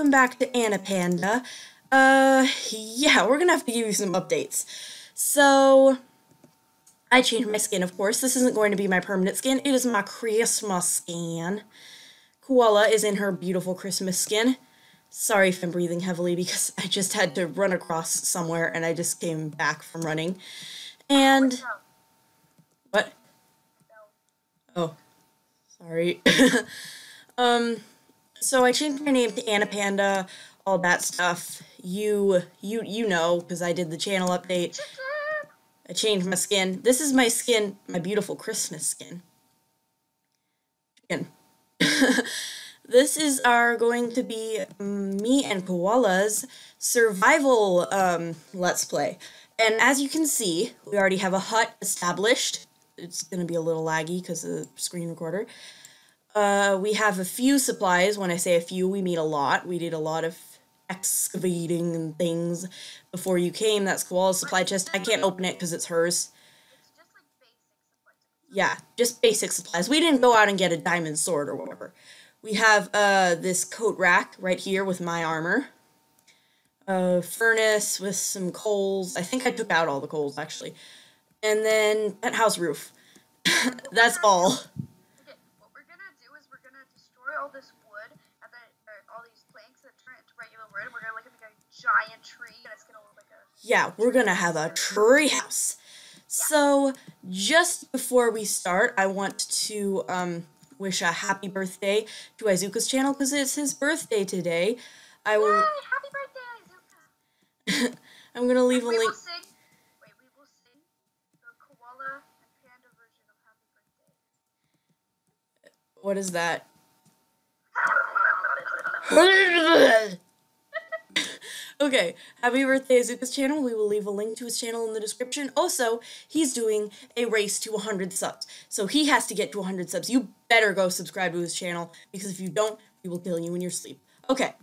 welcome back to Anna Panda. Uh, yeah, we're gonna have to give you some updates. So, I changed my skin, of course. This isn't going to be my permanent skin. It is my Christmas skin. Koala is in her beautiful Christmas skin. Sorry if I'm breathing heavily because I just had to run across somewhere and I just came back from running. And, what? Oh, sorry. um, so I changed my name to Anna Panda, all that stuff. You, you, you know, because I did the channel update. I changed my skin. This is my skin, my beautiful Christmas skin. Skin. this is our going to be me and Koala's survival um, let's play. And as you can see, we already have a hut established. It's going to be a little laggy because of the screen recorder. Uh, we have a few supplies. When I say a few, we mean a lot. We did a lot of excavating and things before you came. That's Koala's supply chest. I can't open it because it's hers. Yeah, just basic supplies. We didn't go out and get a diamond sword or whatever. We have uh, this coat rack right here with my armor. A furnace with some coals. I think I took out all the coals, actually. And then penthouse roof. That's all. Giant tree and it's gonna look like a Yeah, we're gonna have a tree house. So, just before we start, I want to um, wish a happy birthday to Izooka's channel because it's his birthday today. I will. Yay! Happy birthday, Izooka! I'm gonna leave a we will link. sing. Wait, we will sing the koala and panda version of Happy Birthday. What is that? okay, happy birthday, Izooka's channel. We will leave a link to his channel in the description. Also, he's doing a race to 100 subs. So he has to get to 100 subs. You better go subscribe to his channel because if you don't, he will kill you in your sleep. Okay.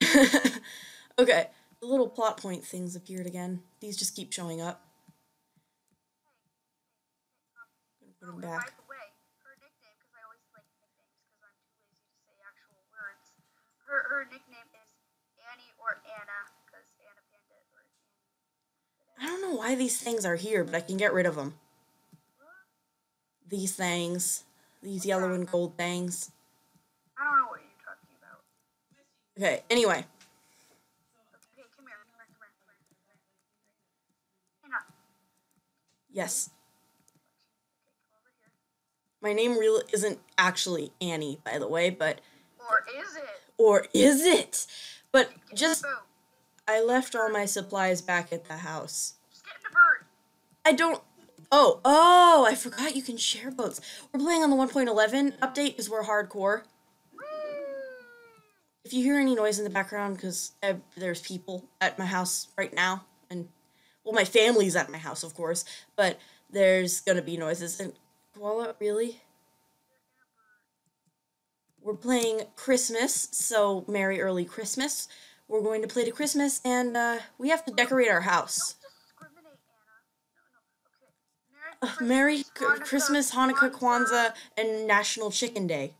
okay, the little plot point things appeared again. These just keep showing up. Put Oh, them and back. way, her nickname, I always like nicknames because I'm too lazy to say actual words. Her her nickname is Annie or Anna, because Anna Panda or Annie. I don't know why these things are here, but I can get rid of them. These things. These yellow and gold things. I don't know what you're talking about. Okay, anyway. Okay, come here, come here, come here, come here. Yes. okay, come over here. My name really isn't actually Annie, by the way, but. Or is it? Or is it? But just. I left all my supplies back at the house. Just get in the bird. I don't. Oh, oh, I forgot you can share boats. We're playing on the 1.11 update because we're hardcore. If you hear any noise in the background, because uh, there's people at my house right now, and well, my family's at my house, of course, but there's gonna be noises. And koala, really? We're playing Christmas, so Merry Early Christmas. We're going to play to Christmas, and uh, we have to decorate our house. Uh, Merry Hanukkah, Christmas, Hanukkah, Kwanzaa, and National Chicken Day.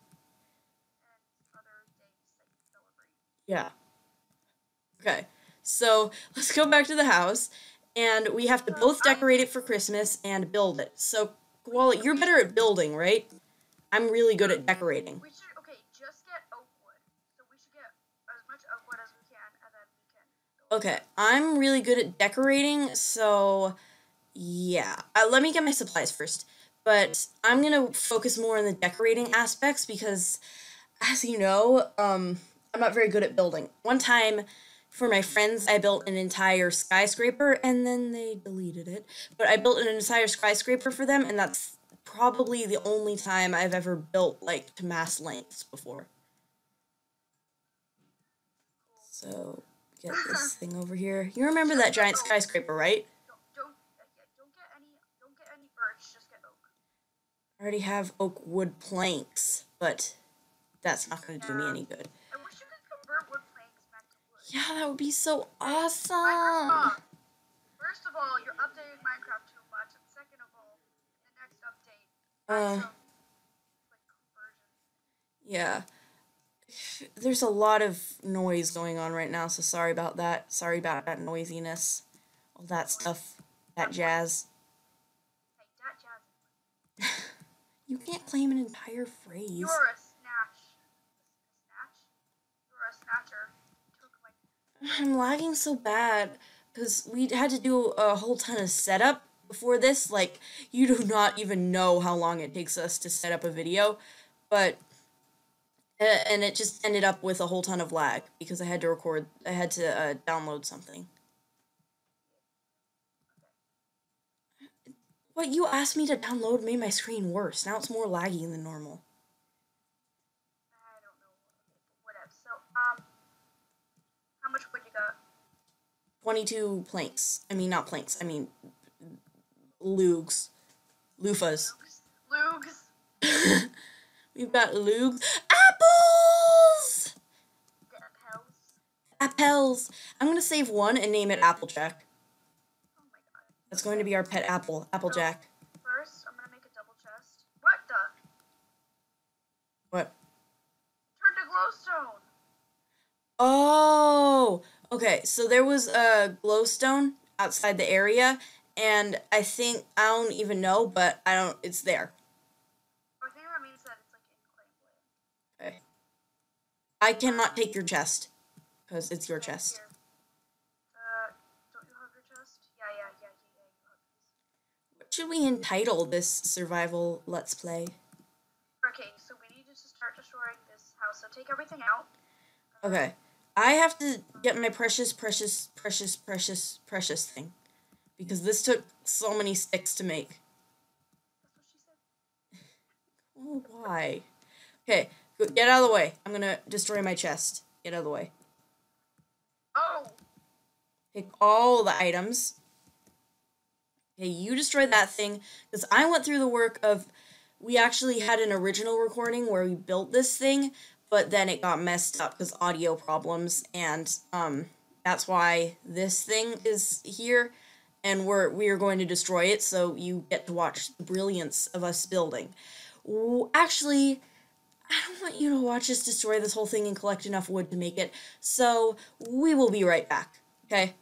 Yeah. Okay. So let's go back to the house, and we have to both decorate it for Christmas and build it. So, Koala, you're better at building, right? I'm really good at decorating. Okay, I'm really good at decorating, so yeah. Uh, let me get my supplies first. But I'm gonna focus more on the decorating aspects because, as you know, um, I'm not very good at building. One time, for my friends, I built an entire skyscraper and then they deleted it. But I built an entire skyscraper for them, and that's probably the only time I've ever built like to mass lengths before. So get this thing over here. You remember that giant skyscraper, right? I already have oak wood planks, but that's not going to do me any good. Yeah, that would be so awesome. Minecraft. First of all, you're updating Minecraft too much, and second of all, in the next update, Uh. some, like. Yeah. There's a lot of noise going on right now, so sorry about that. Sorry about that noisiness. All that stuff. That jazz. That jazz. You can't claim an entire phrase. You're a snatch. A snatch? You're a snatcher. I'm lagging so bad because we had to do a whole ton of setup before this. Like, you do not even know how long it takes us to set up a video, but and it just ended up with a whole ton of lag because I had to record, I had to uh, download something. What you asked me to download made my screen worse. Now it's more laggy than normal. I don't know. Whatever. So, um, how much wood you got? 22 planks. I mean, not planks. I mean, lugs. Loofahs. Lugs. Lugs. We've got lugs. Apples! The apples. Apples. I'm gonna save one and name it Applejack. Oh my god. That's going to be our pet apple, Applejack. First, I'm gonna make a double chest. What the? What? Turn to glowstone. Oh! Okay, so there was a glowstone outside the area, and I think, I don't even know, but I don't, it's there. I think that means that it's like in. Okay. I cannot take your chest, because it's your chest. Uh, don't you have your chest? Yeah, yeah, yeah, yeah, yeah. You have these. What should we entitle this survival let's play? Okay, so we need to just start destroying this house. So take everything out. Okay. I have to get my precious, precious, precious, precious, precious thing. Because this took so many sticks to make. That's what she said. Oh, why? Okay, get out of the way. I'm gonna destroy my chest. Get out of the way. Take all the items. Okay, you destroy that thing. Because I went through the work of. We actually had an original recording where we built this thing, but then it got messed up because audio problems, and um, that's why this thing is here, and we're we are going to destroy it. So you get to watch the brilliance of us building. Actually, I don't want you to watch us destroy this whole thing and collect enough wood to make it. So we will be right back. Okay.